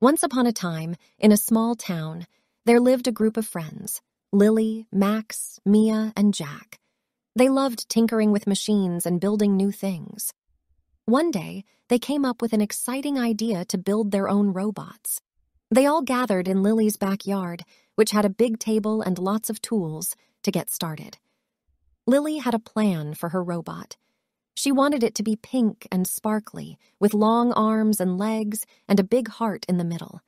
Once upon a time, in a small town, there lived a group of friends Lily, Max, Mia, and Jack. They loved tinkering with machines and building new things. One day, they came up with an exciting idea to build their own robots. They all gathered in Lily's backyard, which had a big table and lots of tools, to get started. Lily had a plan for her robot. She wanted it to be pink and sparkly, with long arms and legs and a big heart in the middle.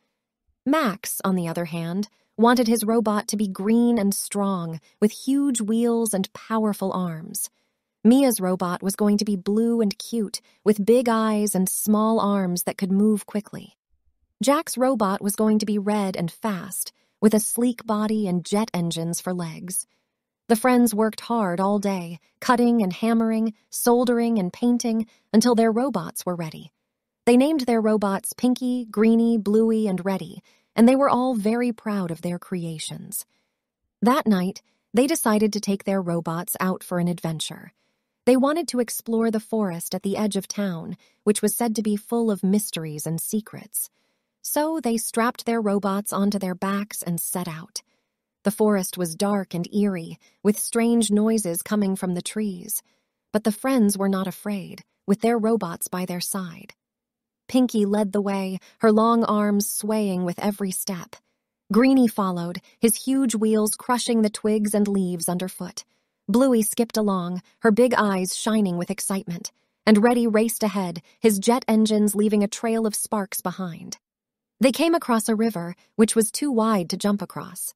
Max, on the other hand, wanted his robot to be green and strong, with huge wheels and powerful arms. Mia's robot was going to be blue and cute, with big eyes and small arms that could move quickly. Jack's robot was going to be red and fast, with a sleek body and jet engines for legs. The friends worked hard all day, cutting and hammering, soldering and painting until their robots were ready. They named their robots Pinky, Greeny, Bluey, and Reddy, and they were all very proud of their creations. That night, they decided to take their robots out for an adventure. They wanted to explore the forest at the edge of town, which was said to be full of mysteries and secrets. So they strapped their robots onto their backs and set out. The forest was dark and eerie, with strange noises coming from the trees. But the friends were not afraid, with their robots by their side. Pinky led the way, her long arms swaying with every step. Greeny followed, his huge wheels crushing the twigs and leaves underfoot. Bluey skipped along, her big eyes shining with excitement, and Reddy raced ahead, his jet engines leaving a trail of sparks behind. They came across a river, which was too wide to jump across.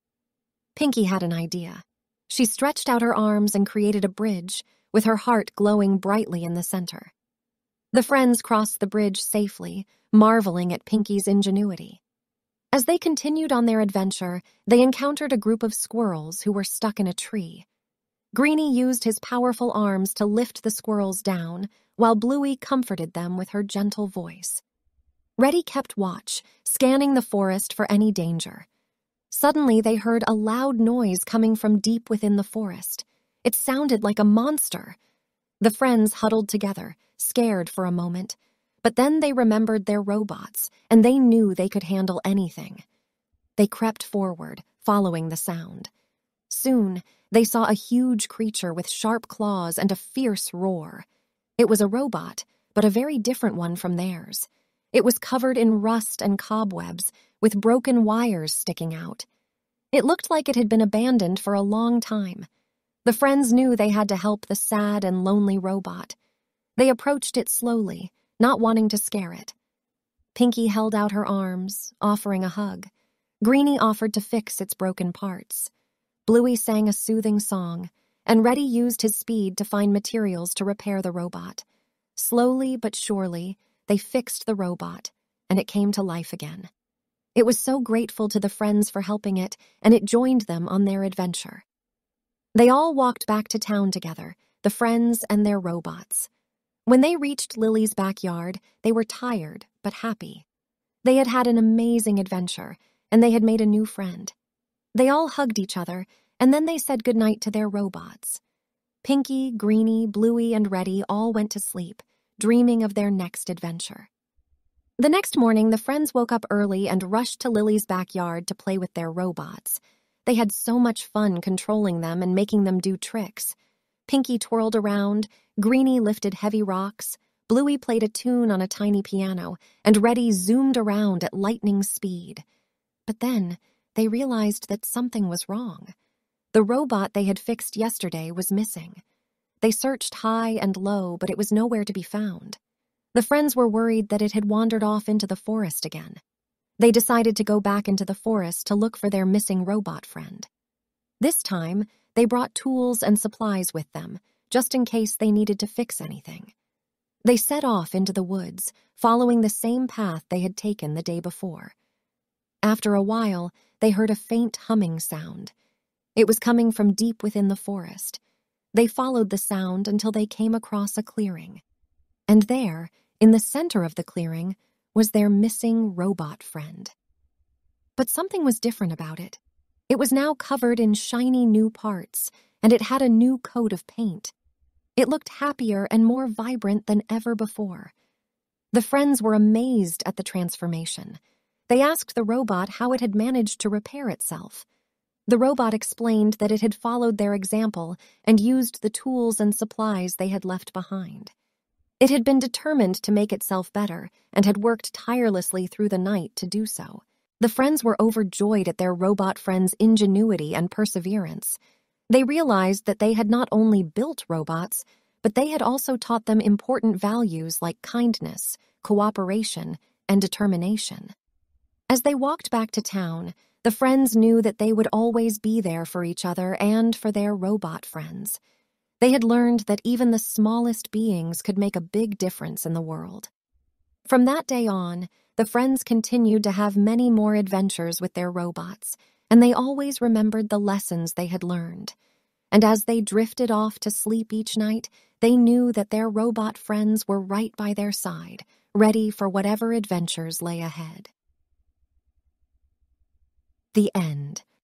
Pinky had an idea. She stretched out her arms and created a bridge, with her heart glowing brightly in the center. The friends crossed the bridge safely, marveling at Pinky's ingenuity. As they continued on their adventure, they encountered a group of squirrels who were stuck in a tree. Greeny used his powerful arms to lift the squirrels down, while Bluey comforted them with her gentle voice. Reddy kept watch, scanning the forest for any danger. Suddenly, they heard a loud noise coming from deep within the forest. It sounded like a monster. The friends huddled together, scared for a moment, but then they remembered their robots, and they knew they could handle anything. They crept forward, following the sound. Soon, they saw a huge creature with sharp claws and a fierce roar. It was a robot, but a very different one from theirs. It was covered in rust and cobwebs, with broken wires sticking out. It looked like it had been abandoned for a long time. The friends knew they had to help the sad and lonely robot. They approached it slowly, not wanting to scare it. Pinky held out her arms, offering a hug. Greeny offered to fix its broken parts. Bluey sang a soothing song, and Reddy used his speed to find materials to repair the robot. Slowly but surely, they fixed the robot, and it came to life again. It was so grateful to the friends for helping it, and it joined them on their adventure. They all walked back to town together, the friends and their robots. When they reached Lily's backyard, they were tired but happy. They had had an amazing adventure, and they had made a new friend. They all hugged each other, and then they said goodnight to their robots. Pinky, Greeny, Bluey, and Reddy all went to sleep, dreaming of their next adventure. The next morning, the friends woke up early and rushed to Lily's backyard to play with their robots. They had so much fun controlling them and making them do tricks. Pinky twirled around, Greeny lifted heavy rocks, Bluey played a tune on a tiny piano, and Reddy zoomed around at lightning speed. But then, they realized that something was wrong. The robot they had fixed yesterday was missing. They searched high and low, but it was nowhere to be found. The friends were worried that it had wandered off into the forest again. They decided to go back into the forest to look for their missing robot friend. This time, they brought tools and supplies with them, just in case they needed to fix anything. They set off into the woods, following the same path they had taken the day before. After a while, they heard a faint humming sound. It was coming from deep within the forest. They followed the sound until they came across a clearing. And there, in the center of the clearing was their missing robot friend. But something was different about it. It was now covered in shiny new parts, and it had a new coat of paint. It looked happier and more vibrant than ever before. The friends were amazed at the transformation. They asked the robot how it had managed to repair itself. The robot explained that it had followed their example and used the tools and supplies they had left behind. It had been determined to make itself better and had worked tirelessly through the night to do so. The friends were overjoyed at their robot friend's ingenuity and perseverance. They realized that they had not only built robots, but they had also taught them important values like kindness, cooperation, and determination. As they walked back to town, the friends knew that they would always be there for each other and for their robot friends. They had learned that even the smallest beings could make a big difference in the world. From that day on, the friends continued to have many more adventures with their robots, and they always remembered the lessons they had learned. And as they drifted off to sleep each night, they knew that their robot friends were right by their side, ready for whatever adventures lay ahead. The End